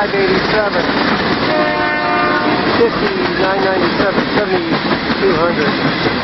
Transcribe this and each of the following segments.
587, 5997, 7200.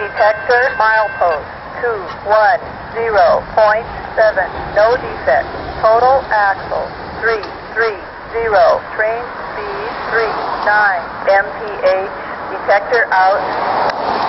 Detector milepost two one zero point seven. No defect. Total axle three three zero. Train speed three nine. MPH detector out.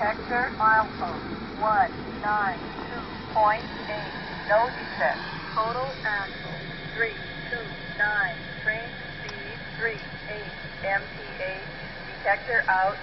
Detector, milepost 192.8. No defect. Total axle 329. Train speed 38. MPH. Detector out.